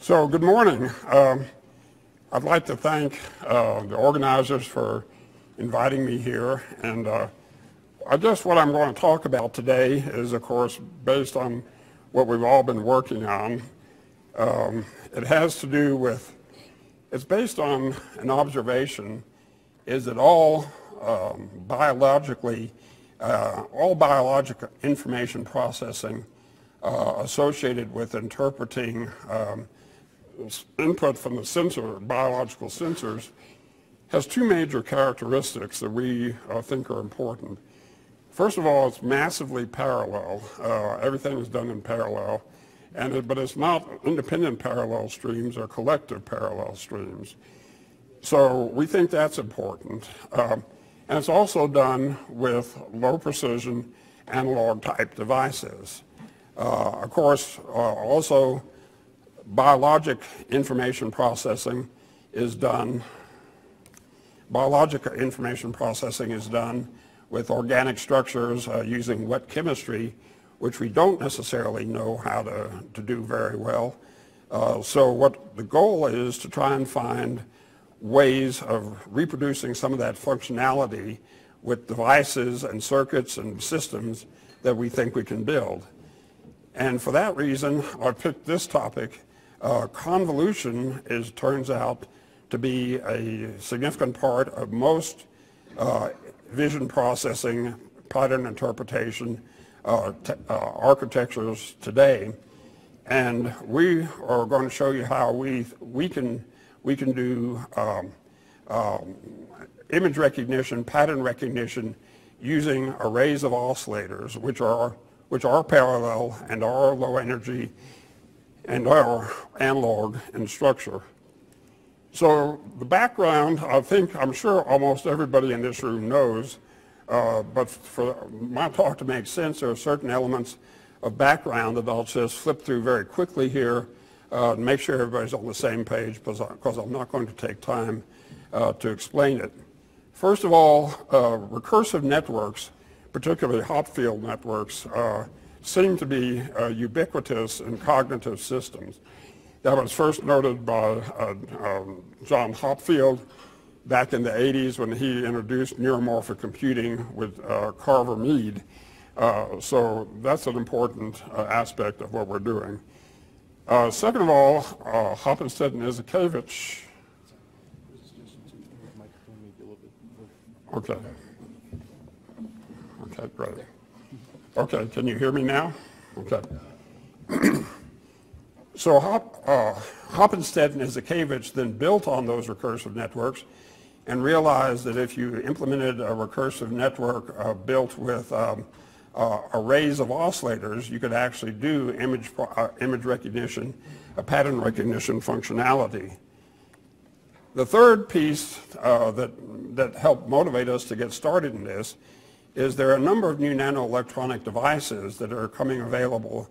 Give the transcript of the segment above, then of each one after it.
So good morning. Um, I'd like to thank uh, the organizers for inviting me here. And uh, I guess what I'm going to talk about today is, of course, based on what we've all been working on. Um, it has to do with, it's based on an observation, is that all um, biologically, uh, all biological information processing uh, associated with interpreting um, input from the sensor, biological sensors, has two major characteristics that we uh, think are important. First of all, it's massively parallel. Uh, everything is done in parallel, and it, but it's not independent parallel streams or collective parallel streams. So we think that's important. Um, and it's also done with low precision analog type devices. Uh, of course, uh, also biologic information processing is done, biologic information processing is done with organic structures uh, using wet chemistry, which we don't necessarily know how to, to do very well. Uh, so what the goal is to try and find ways of reproducing some of that functionality with devices and circuits and systems that we think we can build. And for that reason, I picked this topic. Uh, convolution is, turns out to be a significant part of most uh, vision processing, pattern interpretation uh, uh, architectures today. And we are going to show you how we, we, can, we can do um, um, image recognition, pattern recognition using arrays of oscillators, which are which are parallel and are low energy and are analog in structure. So the background, I think, I'm sure almost everybody in this room knows, uh, but for my talk to make sense, there are certain elements of background that I'll just flip through very quickly here uh, and make sure everybody's on the same page because, I'm not going to take time uh, to explain it. First of all, uh, recursive networks particularly Hopfield networks, uh, seem to be uh, ubiquitous in cognitive systems. That was first noted by uh, um, John Hopfield back in the 80s when he introduced neuromorphic computing with uh, Carver Mead. Uh, so that's an important uh, aspect of what we're doing. second of all, uh, Hoppenstedt and Izhikevich. Okay. Okay, great. Okay, can you hear me now? Okay. so Hop, uh, Hoppenstedt and Izhikevich then built on those recursive networks and realized that if you implemented a recursive network uh, built with um, uh, arrays of oscillators, you could actually do image, uh, image recognition, a pattern recognition functionality. The third piece uh, that, that helped motivate us to get started in this is there are a number of new nanoelectronic devices that are coming available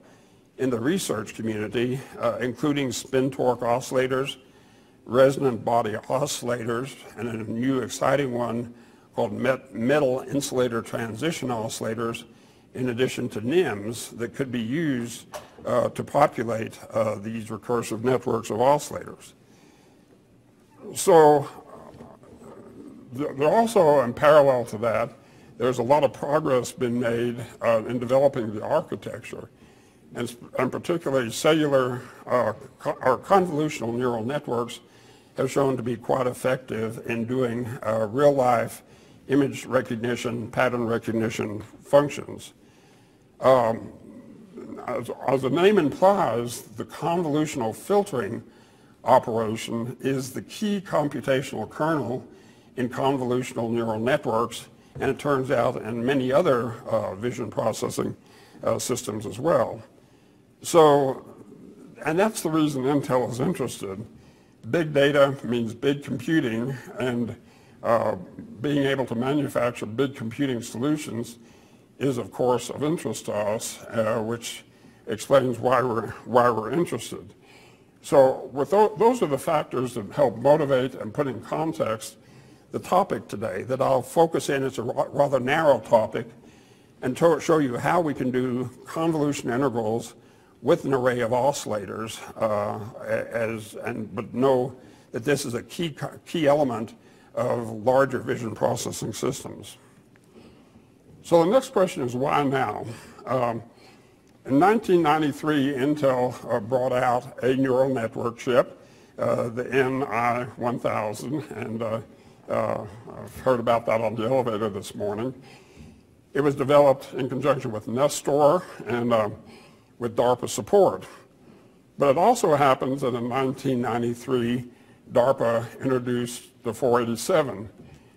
in the research community, uh, including spin torque oscillators, resonant body oscillators, and a new exciting one called met metal insulator transition oscillators, in addition to NIMs that could be used uh, to populate uh, these recursive networks of oscillators. So they're also in parallel to that, there's a lot of progress been made uh, in developing the architecture, and, and particularly cellular uh, co or convolutional neural networks have shown to be quite effective in doing uh, real-life image recognition, pattern recognition functions. Um, as, as the name implies, the convolutional filtering operation is the key computational kernel in convolutional neural networks and it turns out in many other uh, vision processing uh, systems as well. So, and that's the reason Intel is interested. Big data means big computing, and uh, being able to manufacture big computing solutions is, of course, of interest to us, uh, which explains why we're, why we're interested. So with th those are the factors that help motivate and put in context the topic today that I'll focus in. It's a rather narrow topic and show you how we can do convolution integrals with an array of oscillators, uh, as, and, but know that this is a key, key element of larger vision processing systems. So the next question is why now? Um, in 1993, Intel uh, brought out a neural network chip, uh, the NI-1000, and uh, I've heard about that on the elevator this morning. It was developed in conjunction with Nestor and uh, with DARPA support. But it also happens that in 1993, DARPA introduced the 487.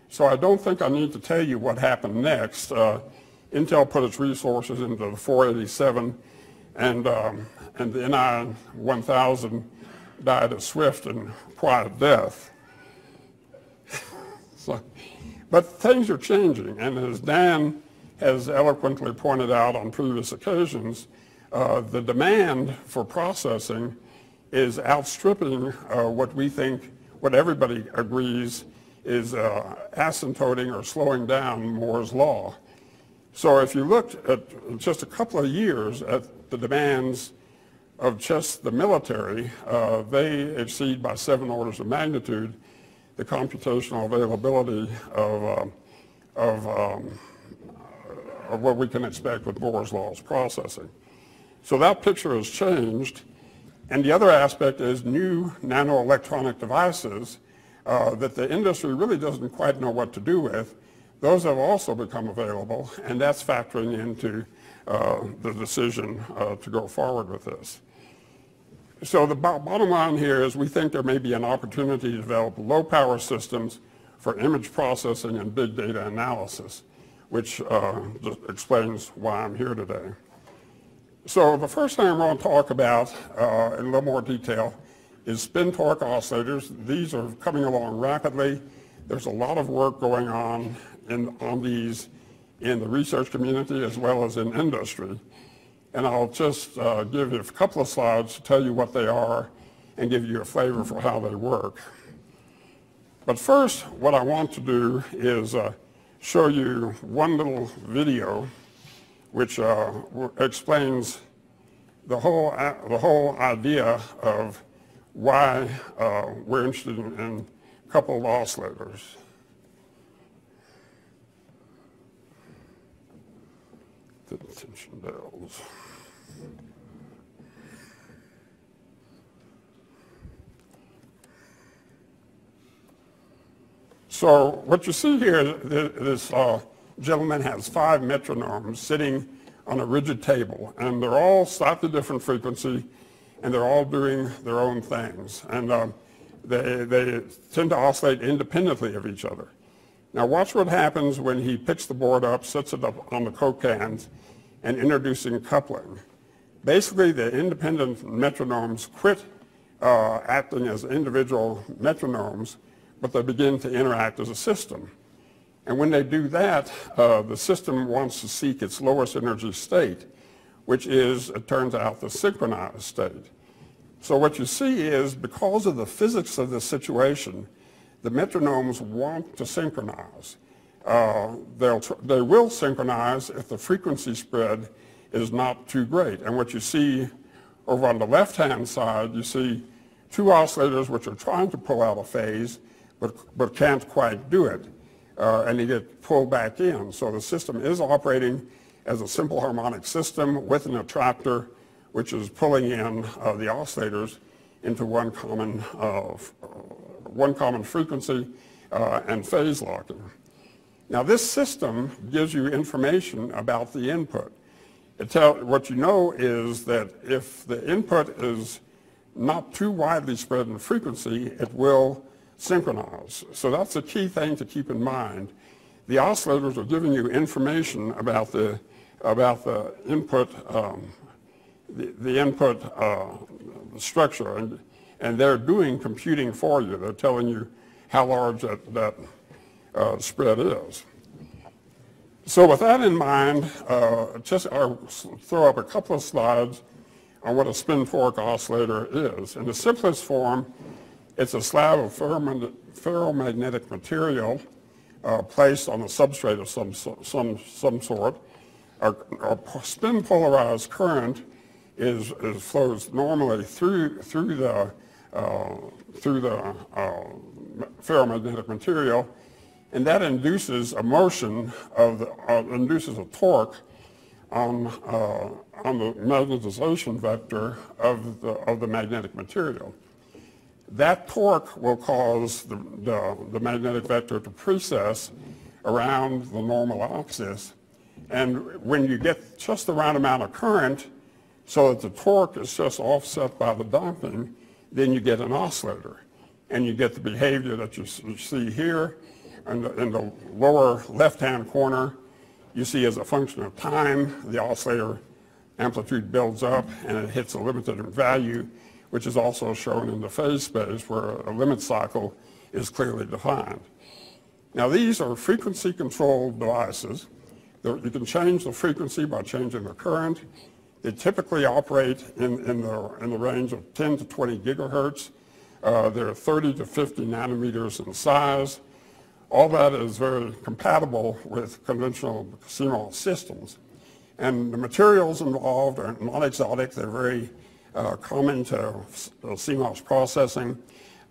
So I don't think I need to tell you what happened next. Uh, Intel put its resources into the 487 and, um, and the NI-1000 died a swift and quiet death. so, but things are changing, and as Dan has eloquently pointed out on previous occasions, uh, the demand for processing is outstripping uh, what we think, what everybody agrees is uh, asymptoting or slowing down Moore's law. So if you looked at just a couple of years at the demands of just the military, uh, they exceed by seven orders of magnitude the computational availability of, uh, of, um, of what we can expect with Moore's law's processing. So that picture has changed. And the other aspect is new nanoelectronic devices uh, that the industry really doesn't quite know what to do with. Those have also become available, and that's factoring into uh, the decision uh, to go forward with this. So the bottom line here is we think there may be an opportunity to develop low power systems for image processing and big data analysis, which uh, explains why I'm here today. So the first thing I want to talk about uh, in a little more detail is spin torque oscillators. These are coming along rapidly. There's a lot of work going on in, on these in the research community as well as in industry. And I'll just uh, give you a couple of slides to tell you what they are and give you a flavor for how they work. But first, what I want to do is uh, show you one little video which uh, explains the whole, the whole idea of why uh, we're interested in, in coupled oscillators. The tension bells. So what you see here, this uh, gentleman has five metronomes sitting on a rigid table, and they're all slightly different frequency, and they're all doing their own things. And um, they, they tend to oscillate independently of each other. Now watch what happens when he picks the board up, sets it up on the Coke cans, and introducing coupling. Basically, the independent metronomes quit uh, acting as individual metronomes, but they begin to interact as a system. And when they do that, uh, the system wants to seek its lowest energy state, which is, it turns out, the synchronized state. So what you see is because of the physics of the situation, the metronomes want to synchronize. Uh, they'll they will synchronize if the frequency spread is not too great. And what you see over on the left-hand side, you see two oscillators which are trying to pull out a phase, but, but can't quite do it uh, and they get pulled back in. So the system is operating as a simple harmonic system with an attractor which is pulling in uh, the oscillators into one common, uh, one common frequency uh, and phase locking. Now this system gives you information about the input. It Tell, what you know is that if the input is not too widely spread in frequency, it will synchronize. So that's a key thing to keep in mind. The oscillators are giving you information about the, about the input, um, the, the, input uh, structure, and, and they're doing computing for you. They're telling you how large that, that uh, spread is. So with that in mind, uh, just I'll throw up a couple of slides on what a spin torque oscillator is. In the simplest form, it's a slab of ferromagnetic material uh, placed on a substrate of some, some, some sort. A, a spin polarized current is, is flows normally through, through the, through the uh, ferromagnetic material, and that induces a motion of the, uh, induces a torque on, uh, on the magnetization vector of the, of the magnetic material. That torque will cause the, the, the magnetic vector to precess around the normal axis. And when you get just the right amount of current, so that the torque is just offset by the damping, then you get an oscillator. And you get the behavior that you, see here in the, in the lower left-hand corner. You see as a function of time, the oscillator amplitude builds up and it hits a limited value, which is also shown in the phase space where a limit cycle is clearly defined. Now these are frequency controlled devices. You can change the frequency by changing the current. They typically operate in, in, the, in the range of 10 to 20 gigahertz. Uh, they're 30 to 50 nanometers in size. All that is very compatible with conventional CMOS systems. And the materials involved are not exotic. They're very uh, common to CMOS processing.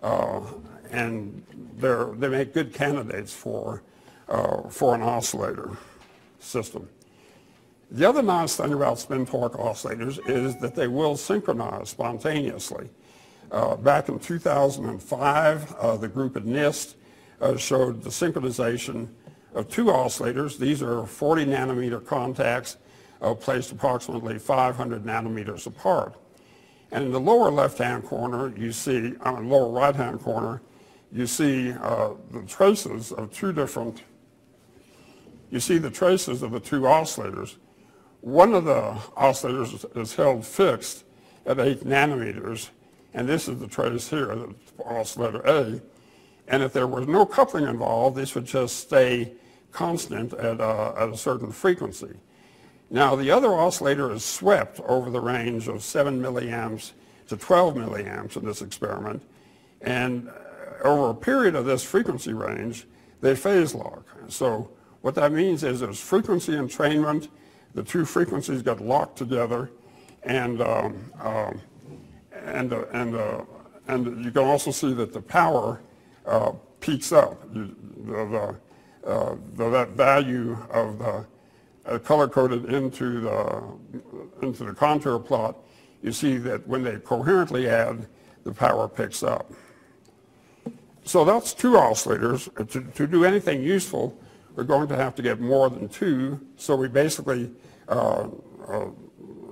Uh, and they make good candidates for, uh, for an oscillator system. The other nice thing about spin torque oscillators is that they will synchronize spontaneously. Uh, back in 2005, uh, the group at NIST uh, showed the synchronization of two oscillators. These are 40 nanometer contacts uh, placed approximately 500 nanometers apart. And in the lower left-hand corner, you see, on the lower right-hand corner, you see uh, the traces of two different, you see the traces of the two oscillators. One of the oscillators is held fixed at 8 nanometers, and this is the trace here, the oscillator A. And if there was no coupling involved, this would just stay constant at, uh, at a certain frequency. Now, the other oscillator is swept over the range of 7 milliamps to 12 milliamps in this experiment. And uh, over a period of this frequency range, they phase lock. So what that means is there's frequency entrainment. The two frequencies get locked together. And, um, um, and, uh, and, uh, and you can also see that the power uh, peaks up. You, the, the, uh, the, that value of the uh, color-coded into the, into the contour plot, you see that when they coherently add, the power picks up. So that's two oscillators. To, to do anything useful, we're going to have to get more than two. So we basically, uh, uh,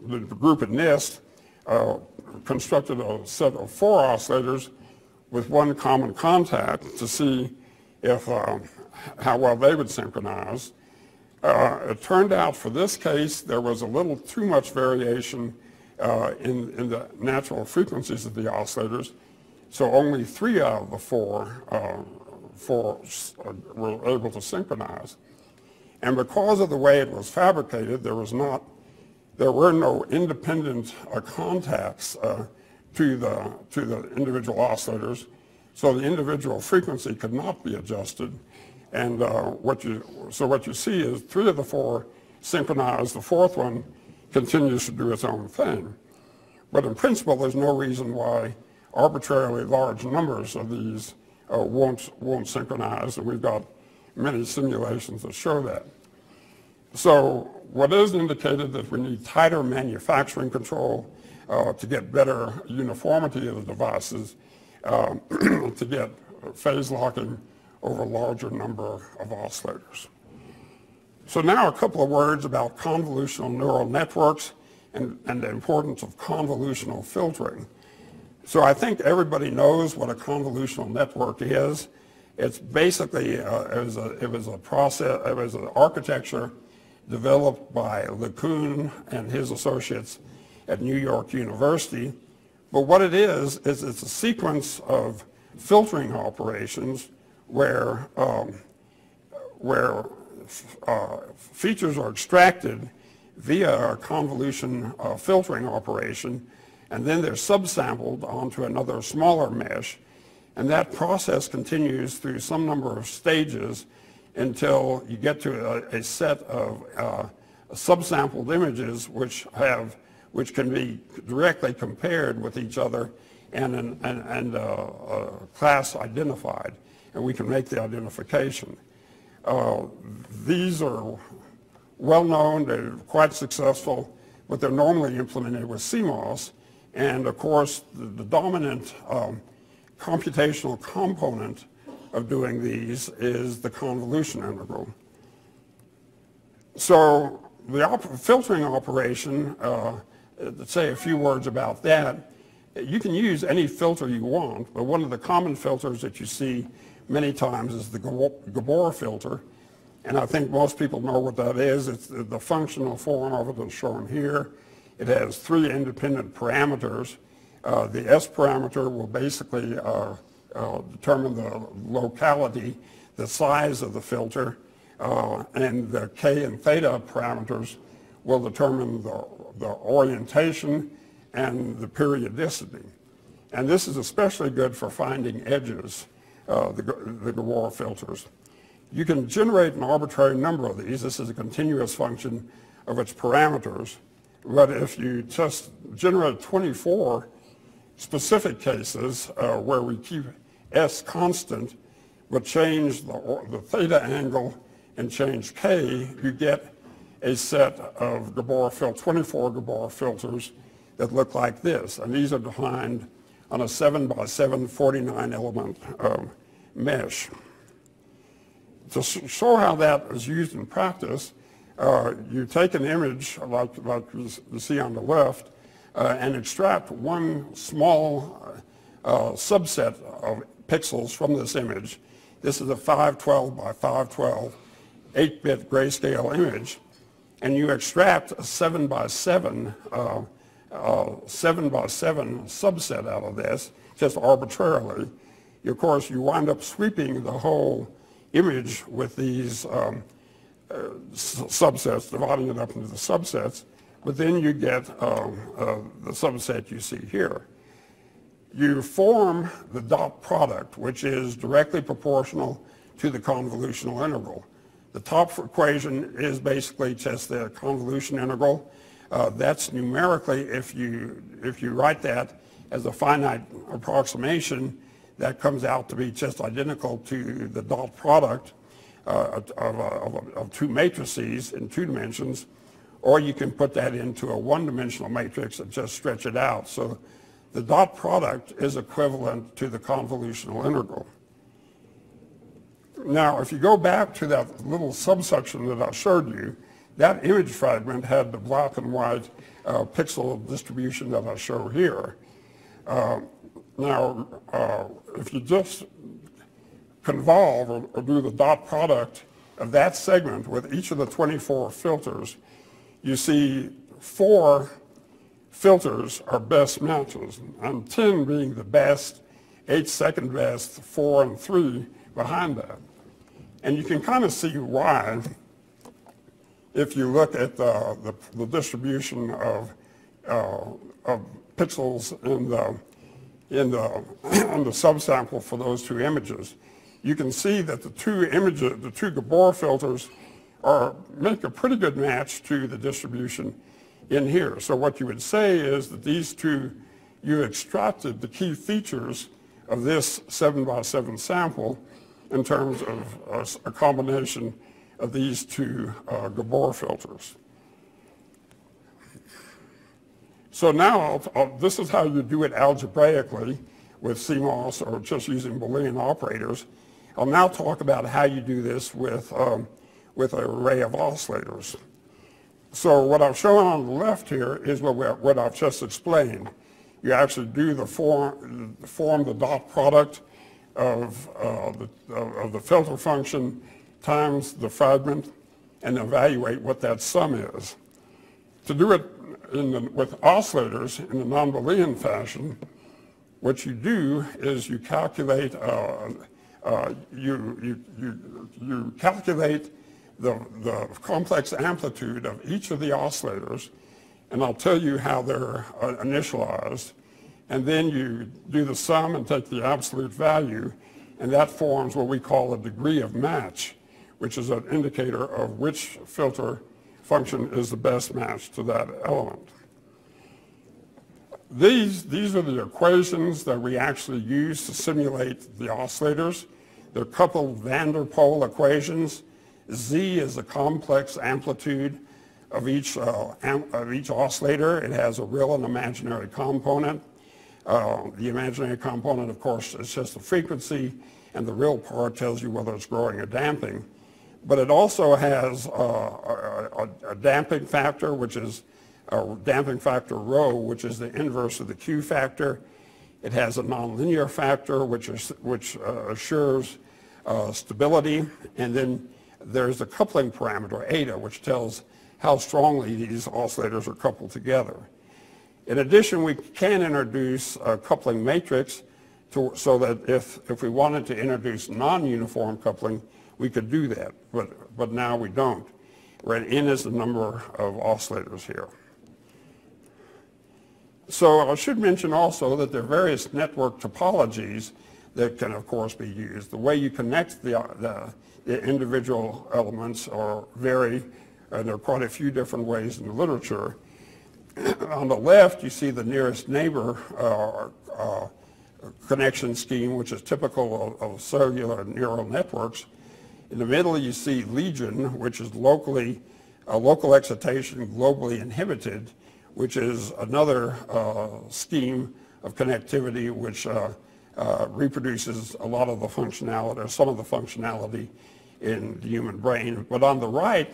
the group at NIST uh, constructed a set of four oscillators with one common contact to see if, uh, how well they would synchronize. Uh, it turned out for this case there was a little too much variation uh, in, in the natural frequencies of the oscillators, so only three out of the four, uh, were able to synchronize. And because of the way it was fabricated, there was not, there were no independent uh, contacts uh, to the, to the individual oscillators. So the individual frequency could not be adjusted. And uh, what you, so what you see is three of the four synchronize. The fourth one continues to do its own thing. But in principle, there's no reason why arbitrarily large numbers of these uh, won't, won't synchronize. And we've got many simulations that show that. So what is indicated that we need tighter manufacturing control uh, to get better uniformity of the devices, um, to get phase locking over a larger number of oscillators. So now a couple of words about convolutional neural networks and, and the importance of convolutional filtering. So I think everybody knows what a convolutional network is. It's basically, uh, it, was a, it was a process, it was an architecture developed by LeCun and his associates at New York University. But what it is, is it's a sequence of filtering operations where, um, where uh, features are extracted via a convolution uh, filtering operation, and then they're subsampled onto another smaller mesh. And that process continues through some number of stages until you get to a, a set of uh, subsampled images which have which can be directly compared with each other and, an, and, and uh, class identified, and we can make the identification. Uh, these are well known, they're quite successful, but they're normally implemented with CMOS. And of course, the, the dominant um, computational component of doing these is the convolution integral. So the op filtering operation, uh, to say a few words about that, you can use any filter you want, but one of the common filters that you see many times is the Gabor filter. And I think most people know what that is. It's the, functional form of it is shown here. It has three independent parameters. Uh, the S parameter will basically uh, uh, determine the locality, the size of the filter, uh, and the K and theta parameters will determine the, the orientation and the periodicity. And this is especially good for finding edges, uh, the, the Gabor filters. You can generate an arbitrary number of these. This is a continuous function of its parameters. But if you just generate 24 specific cases uh, where we keep S constant, but change the, the theta angle and change K, you get a set of Gabor fil 24 Gabor filters that look like this. And these are defined on a 7 by 7 49 element um, mesh. To show how that is used in practice, uh, you take an image like, like you see on the left uh, and extract one small uh, subset of pixels from this image. This is a 512 by 512 8-bit grayscale image, and you extract a 7 by 7 uh, uh, 7 by 7 subset out of this, just arbitrarily. Of course, you wind up sweeping the whole image with these um, subsets, dividing it up into the subsets, but then you get um, uh, the subset you see here. You form the dot product, which is directly proportional to the convolutional integral. The top equation is basically just the convolution integral. Uh, that's numerically, if you, if you write that as a finite approximation, that comes out to be just identical to the dot product of, of, of, two matrices in two dimensions, or you can put that into a one-dimensional matrix and just stretch it out. So the dot product is equivalent to the convolutional integral. Now, if you go back to that little subsection that I showed you, that image fragment had the black and white uh, pixel distribution that I show here. Uh, now, uh, if you just convolve or, or, do the dot product of that segment with each of the 24 filters, you see four filters are best matches, and 10 being the best, 8 second best, 4 and 3 behind that. And you can kind of see why if you look at the, the, distribution of, uh, of pixels in the, in the, in the subsample for those two images, you can see that the two images, the two Gabor filters are, make a pretty good match to the distribution in here. So what you would say is that these two, you extracted the key features of this 7 by 7 sample in terms of a, a combination of these two uh, Gabor filters. So now I'll, I'll, this is how you do it algebraically with CMOS or just using Boolean operators. I'll now talk about how you do this with, um, with an array of oscillators. So what I've shown on the left here is what, what I've just explained. You actually do the form, form the dot product of, uh, the, of the filter function times the fragment and evaluate what that sum is. To do it the, with oscillators in a non-Boolean fashion, what you do is you calculate uh, uh, you, you, you, you calculate the, the complex amplitude of each of the oscillators, and I'll tell you how they're uh, initialized. And then you do the sum and take the absolute value, and that forms what we call a degree of match which is an indicator of which filter function is the best match to that element. These, these are the equations that we actually use to simulate the oscillators. They're coupled van der Pol equations. Z is the complex amplitude of each, uh, of each oscillator. It has a real and imaginary component. Uh, the imaginary component, of course, is just the frequency, and the real part tells you whether it's growing or damping. But it also has uh, a, a, a, damping factor, which is a damping factor rho, which is the inverse of the Q factor. It has a nonlinear factor, which, is, which uh, assures uh, stability. And then there's a coupling parameter, eta, which tells how strongly these oscillators are coupled together. In addition, we can introduce a coupling matrix to, so that if, if we wanted to introduce non-uniform coupling, we could do that, but, but now we don't. Right, N is the number of oscillators here. So I should mention also that there are various network topologies that can, of course, be used. The way you connect the, the, the individual elements are vary, and there are quite a few different ways in the literature. On the left, you see the nearest neighbor uh, uh, connection scheme, which is typical of, of cellular neural networks. In the middle, you see Legion, which is locally, a local excitation globally inhibited, which is another uh, scheme of connectivity which uh, uh, reproduces a lot of the functionality, or some of the functionality in the human brain. But on the right,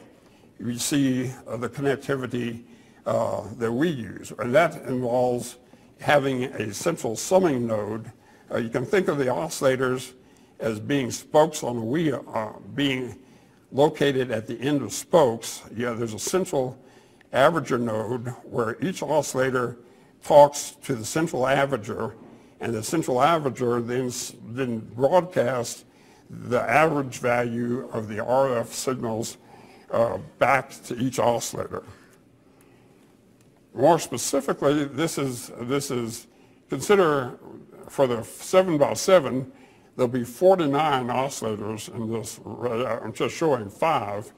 you see the connectivity that we use, and that involves having a central summing node. Uh, you can think of the oscillators as being spokes on a wheel, uh, being located at the end of spokes. Yeah, there's a central averager node where each oscillator talks to the central averager, and the central averager then, then broadcasts the average value of the RF signals uh, back to each oscillator. More specifically, this is, this is, consider for the 7 by 7 There'll be 49 oscillators in this. I'm just showing five.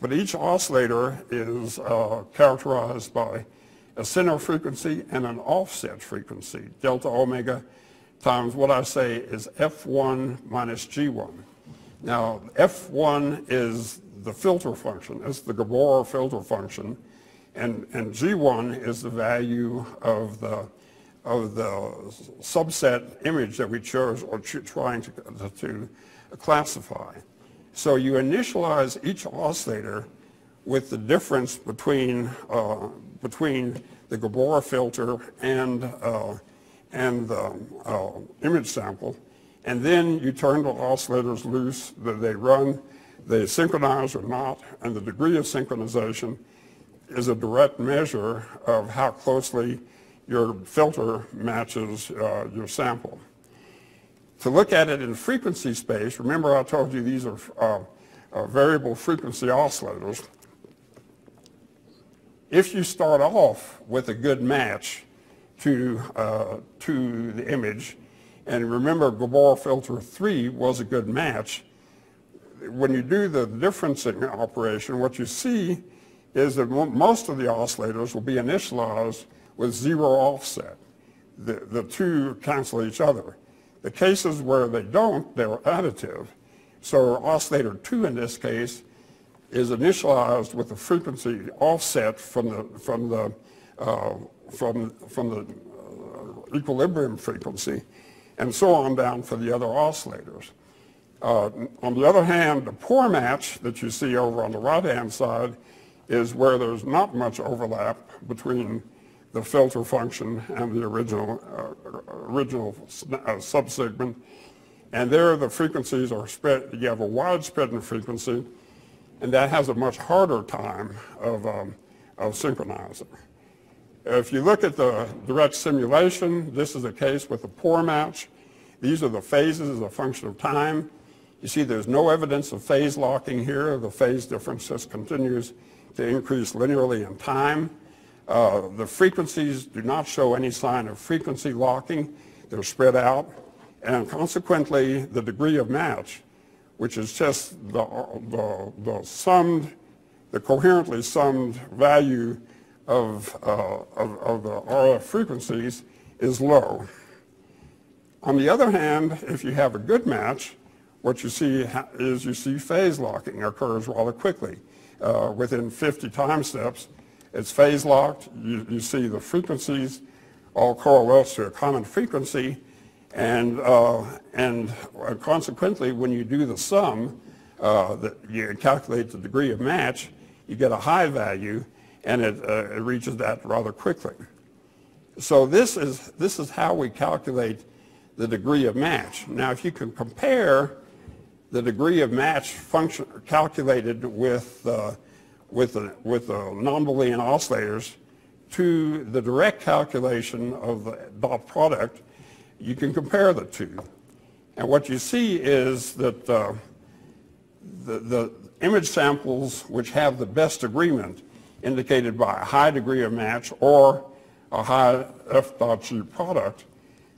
But each oscillator is uh, characterized by a center frequency and an offset frequency, delta omega times what I say is F1 minus G1. Now, F1 is the filter function. It's the Gabor filter function. And, and G1 is the value of the of the subset image that we chose or trying to, to classify. So you initialize each oscillator with the difference between, uh, between the Gabor filter and, uh, and the uh, image sample. And then you turn the oscillators loose, that they run, they synchronize or not, and the degree of synchronization is a direct measure of how closely your filter matches uh, your sample. To look at it in frequency space, remember I told you these are uh, uh, variable frequency oscillators. If you start off with a good match to, uh, to the image, and remember Gabor filter 3 was a good match, when you do the differencing operation, what you see is that most of the oscillators will be initialized with zero offset. The, the two cancel each other. The cases where they don't, they're additive. So oscillator 2 in this case is initialized with a frequency offset from the, from the, uh, from, from the uh, equilibrium frequency and so on down for the other oscillators. Uh, on the other hand, the poor match that you see over on the right-hand side is where there's not much overlap between the filter function and the original, uh, original uh, subsegment. And there the frequencies are spread, you have a wide spread in frequency, and that has a much harder time of, um, of synchronizing. If you look at the direct simulation, this is a case with a poor match. These are the phases as a function of time. You see there's no evidence of phase locking here. The phase difference just continues to increase linearly in time. Uh, the frequencies do not show any sign of frequency locking. They're spread out. And consequently, the degree of match, which is just the, the, the summed, the coherently summed value of, uh, of, of the RF frequencies is low. On the other hand, if you have a good match, what you see is you see phase locking occurs rather quickly. Uh, within 50 time steps, it's phase locked. You, you see the frequencies all coalesce to a common frequency, and, uh, and consequently, when you do the sum, uh, that you calculate the degree of match, you get a high value, and it, uh, it reaches that rather quickly. So this is, this is how we calculate the degree of match. Now, if you can compare the degree of match function calculated with, uh, with, the, with the non-Boolean oscillators to the direct calculation of the dot product, you can compare the two. And what you see is that uh, the, the image samples which have the best agreement indicated by a high degree of match or a high F dot G product,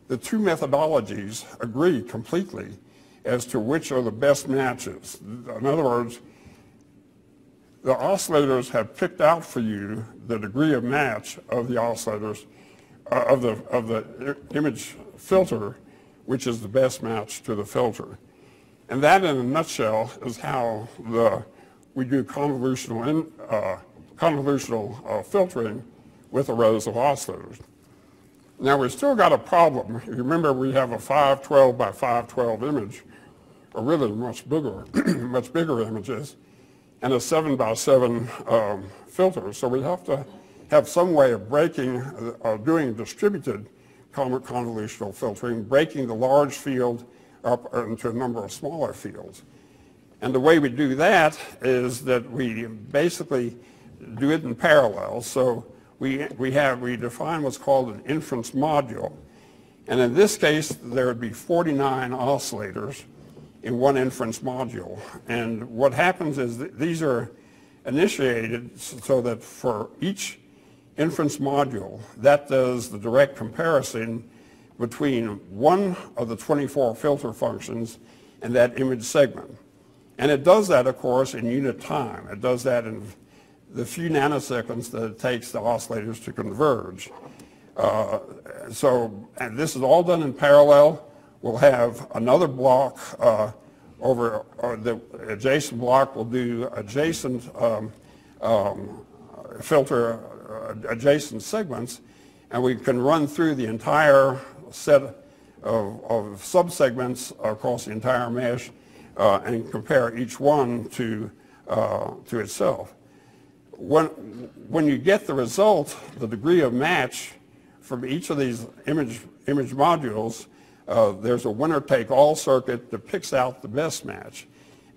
the two methodologies agree completely as to which are the best matches. In other words, the oscillators have picked out for you the degree of match of the oscillators, uh, of, the, of the image filter, which is the best match to the filter. And that in a nutshell is how the, we do convolutional, in, uh, convolutional uh, filtering with a rows of oscillators. Now we've still got a problem. You remember we have a 512 by 512 image, or really much bigger, much bigger images, and a 7 by 7 um, filter. So we have to have some way of breaking, uh, doing distributed convolutional filtering, breaking the large field up into a number of smaller fields. And the way we do that is that we basically do it in parallel. So we, we have, we define what's called an inference module. And in this case, there would be 49 oscillators in one inference module. And what happens is these are initiated so that for each inference module, that does the direct comparison between one of the 24 filter functions and that image segment. And it does that, of course, in unit time. It does that in the few nanoseconds that it takes the oscillators to converge. Uh, so, this is all done in parallel. We'll have another block uh, over, or the adjacent block will do adjacent um, um, filter uh, adjacent segments, and we can run through the entire set of, of subsegments across the entire mesh uh, and compare each one to, uh, to itself. When, when you get the result, the degree of match from each of these image, image modules, uh, there's a winner-take-all circuit that picks out the best match.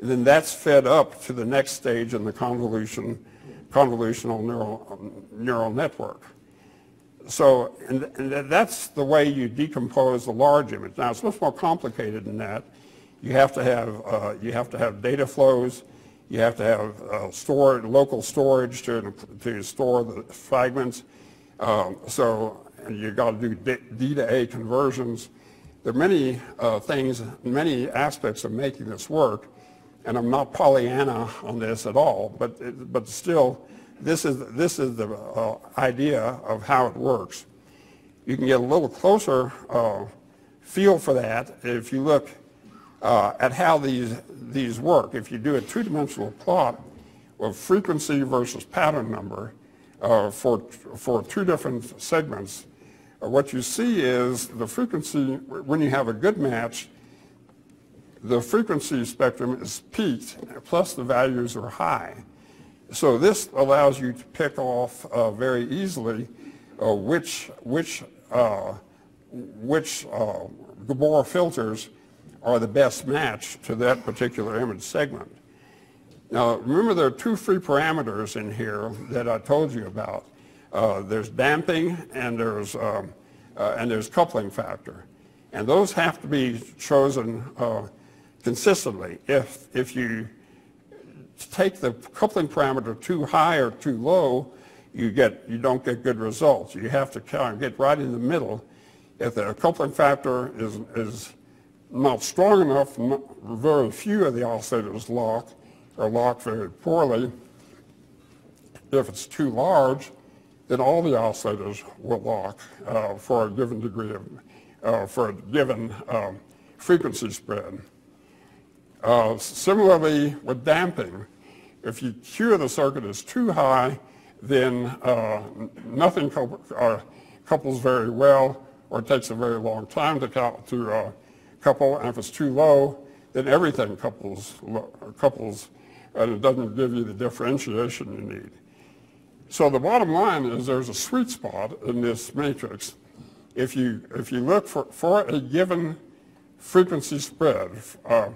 And then that's fed up to the next stage in the convolution, convolutional neural, neural network. So, and, and that's the way you decompose a large image. Now, it's much more complicated than that. You have to have, uh, you have to have data flows. You have to have uh, store, local storage to, to store the fragments. Um, so you've got to do D, to A conversions. There are many uh, things, many aspects of making this work, and I'm not Pollyanna on this at all, but, it, but still, this is, this is the uh, idea of how it works. You can get a little closer uh, feel for that if you look uh, at how these, these work. If you do a two-dimensional plot of frequency versus pattern number uh, for, for two different segments, what you see is the frequency, when you have a good match, the frequency spectrum is peaked, plus the values are high. So this allows you to pick off uh, very easily uh, which, which, uh, which uh, Gabor filters are the best match to that particular image segment. Now remember there are two free parameters in here that I told you about. Uh, there's damping and there's, um, uh, and there's coupling factor. And those have to be chosen consistently. If, if you take the coupling parameter too high or too low, you get you don't get good results. You have to get right in the middle. If the coupling factor is is not strong enough, very few of the oscillators lock or lock very poorly. If it's too large, then all the oscillators will lock uh, for a given degree of, uh, for a given um, frequency spread. Uh, similarly, with damping, if you cure the circuit is too high, then uh, nothing uh, couples very well, or it takes a very long time to, to uh, couple, and if it's too low, then everything couples, couples and it doesn't give you the differentiation you need. So the bottom line is there's a sweet spot in this matrix. If you, if you look for, for a given frequency spread, uh,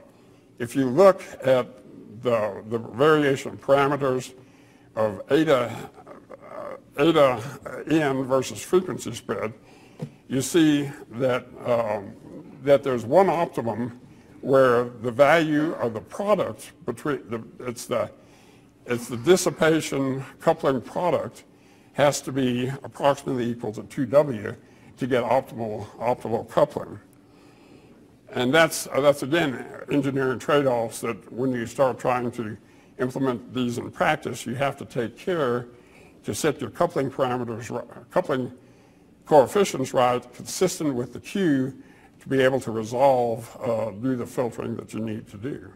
if you look at the, the variation parameters of eta, uh, eta n versus frequency spread, you see that, um, that there's one optimum where the value of the product between the, it's the it's the dissipation coupling product has to be approximately equal to 2W to get optimal optimal coupling. And that's that's again engineering trade-offs that when you start trying to implement these in practice, you have to take care to set your coupling parameters, coupling coefficients right, consistent with the Q to be able to resolve, uh, do the filtering that you need to do.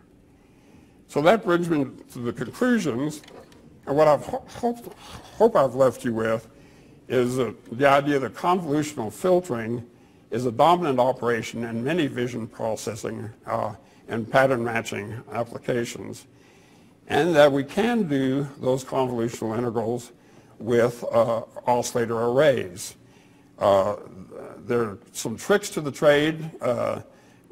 So that brings me to the conclusions. And what I ho hope, hope I've left you with is uh, the idea that convolutional filtering is a dominant operation in many vision processing uh, and pattern matching applications. And that we can do those convolutional integrals with uh, oscillator arrays. Uh, there are some tricks to the trade.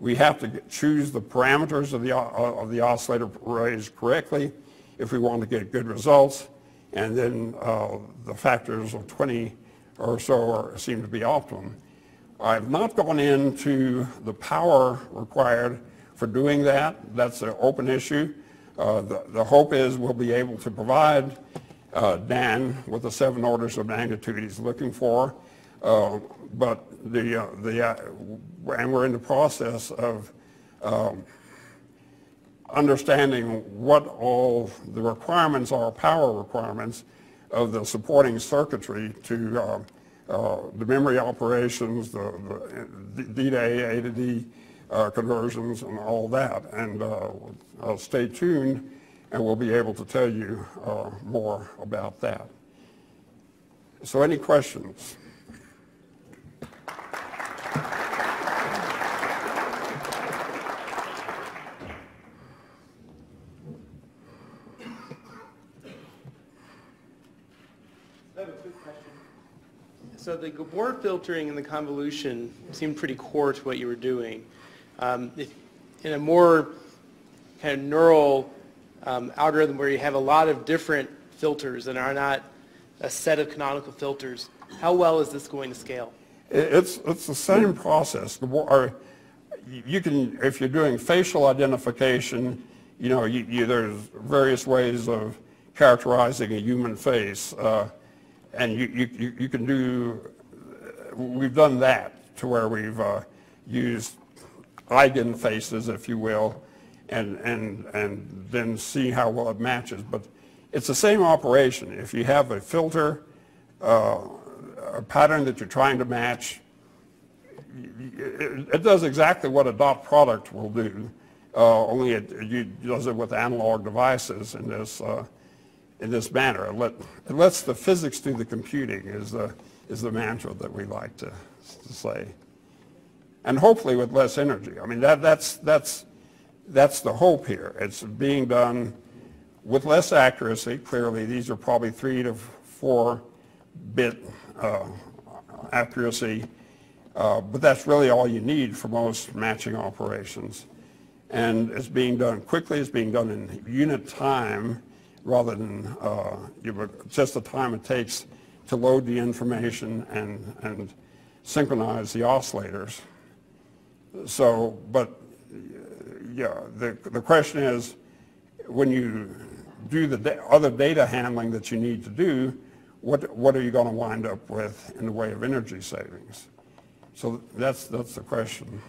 We have to choose the parameters of the, of the oscillator arrays correctly if we want to get good results. And then uh, the factors of 20 or so are, seem to be optimum. I've not gone into the power required for doing that. That's an open issue. Uh, the, the, hope is we'll be able to provide uh, Dan with the seven orders of magnitude he's looking for. Uh, but the, uh, the, uh, and we're in the process of um, understanding what all the requirements are, power requirements of the supporting circuitry to uh, uh, the memory operations, the, the D to A, to D uh, conversions, and all that. And stay tuned, and we'll be able to tell you more about that. So any questions? So the Gabor filtering and the convolution seemed pretty core to what you were doing. Um, if, in a more kind of neural um, algorithm where you have a lot of different filters and are not a set of canonical filters, how well is this going to scale? It's, it's the same process. Or you can, if you're doing facial identification, you know, you, you, there's various ways of characterizing a human face. Uh, and you, you, you can do, we've done that to where we've uh, used eigen faces, if you will, and, and, and then see how well it matches. But it's the same operation. If you have a filter, uh, a pattern that you're trying to match, it, does exactly what a dot product will do, uh, only it, it, does it with analog devices in this uh, in this manner. It, let, it lets the physics do the computing is the, is the mantra that we like to, to say. And hopefully with less energy. I mean, that, that's, that's, that's the hope here. It's being done with less accuracy. Clearly, these are probably three to four bit uh, accuracy, uh, but that's really all you need for most matching operations. And it's being done quickly, it's being done in unit time, rather than uh, just the time it takes to load the information and, and synchronize the oscillators. So, but yeah, the, the question is, when you do the da other data handling that you need to do, what, what are you going to wind up with in the way of energy savings? So that's, that's the question.